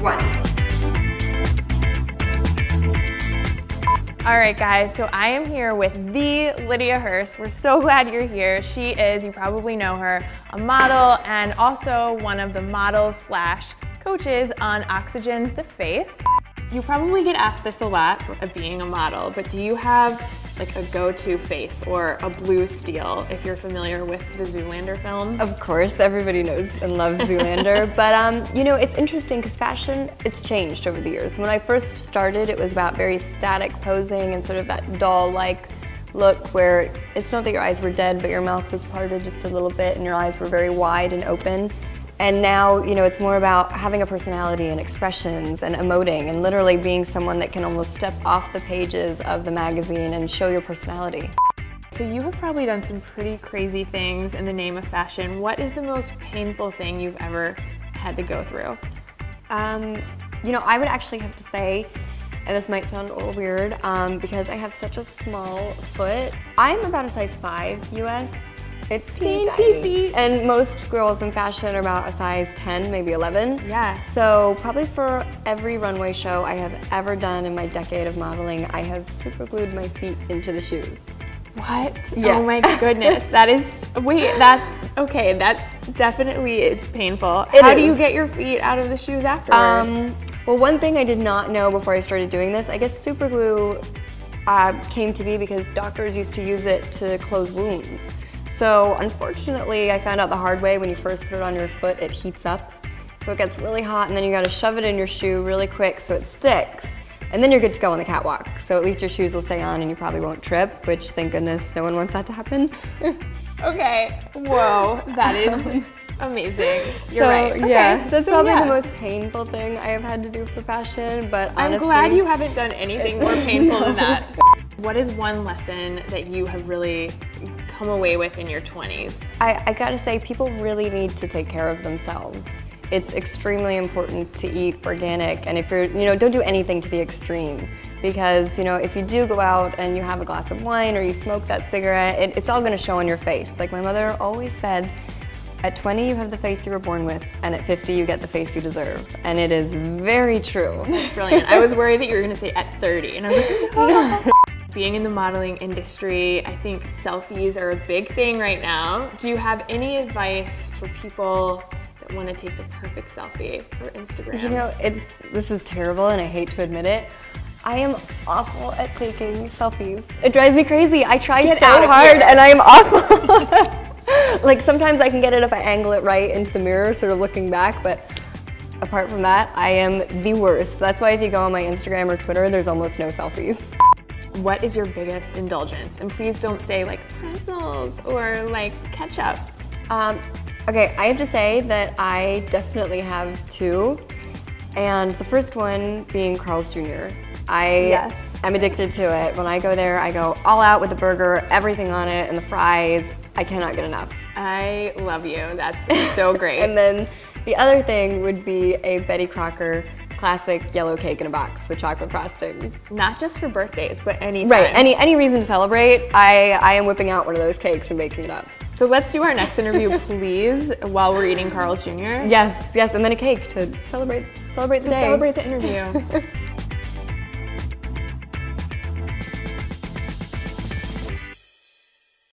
All right, guys, so I am here with the Lydia Hearst. We're so glad you're here. She is, you probably know her, a model and also one of the models slash coaches on Oxygen's The Face. You probably get asked this a lot of being a model, but do you have like a go-to face or a blue steel if you're familiar with the Zoolander film? Of course, everybody knows and loves Zoolander, but um, you know, it's interesting because fashion, it's changed over the years. When I first started, it was about very static posing and sort of that doll-like look where it's not that your eyes were dead, but your mouth was parted just a little bit and your eyes were very wide and open. And now, you know, it's more about having a personality and expressions and emoting and literally being someone that can almost step off the pages of the magazine and show your personality. So you have probably done some pretty crazy things in the name of fashion. What is the most painful thing you've ever had to go through? Um, you know, I would actually have to say, and this might sound a little weird, um, because I have such a small foot. I'm about a size 5 US, it's teeny tiny. And most girls in fashion are about a size 10, maybe 11. Yeah. So probably for every runway show I have ever done in my decade of modeling, I have super glued my feet into the shoes. What? Yeah. Oh my goodness. that is, wait, that, okay, that definitely is painful. It How is. do you get your feet out of the shoes afterwards? Um, well, one thing I did not know before I started doing this, I guess super glue uh, came to be because doctors used to use it to close wounds. So unfortunately, I found out the hard way when you first put it on your foot, it heats up. So it gets really hot and then you gotta shove it in your shoe really quick so it sticks. And then you're good to go on the catwalk. So at least your shoes will stay on and you probably won't trip, which thank goodness no one wants that to happen. okay, whoa, that is amazing. You're so, right. Okay. Yeah, that's so, probably yeah. the most painful thing I have had to do for fashion, but I'm glad you haven't done anything more painful no. than that. What is one lesson that you have really come away with in your 20s? I, I gotta say, people really need to take care of themselves. It's extremely important to eat organic and if you're, you know, don't do anything to the extreme because, you know, if you do go out and you have a glass of wine or you smoke that cigarette, it, it's all gonna show on your face. Like my mother always said, at 20, you have the face you were born with, and at 50, you get the face you deserve. And it is very true. That's brilliant. I was worried that you were gonna say at 30, and I was like, no. Being in the modeling industry, I think selfies are a big thing right now. Do you have any advice for people that want to take the perfect selfie for Instagram? You know, it's this is terrible and I hate to admit it. I am awful at taking selfies. It drives me crazy. I try get so hard and I am awful. like sometimes I can get it if I angle it right into the mirror, sort of looking back, but apart from that, I am the worst. That's why if you go on my Instagram or Twitter, there's almost no selfies what is your biggest indulgence? And please don't say like pretzels or like ketchup. Um, okay, I have to say that I definitely have two. And the first one being Carl's Jr. I yes. am addicted to it. When I go there, I go all out with the burger, everything on it, and the fries. I cannot get enough. I love you. That's so great. and then the other thing would be a Betty Crocker classic yellow cake in a box with chocolate frosting. Not just for birthdays, but any Right, any, any reason to celebrate, I, I am whipping out one of those cakes and baking it up. So let's do our next interview, please, while we're eating Carl's Jr. Yes, yes, and then a cake to celebrate celebrate the to day. celebrate the interview.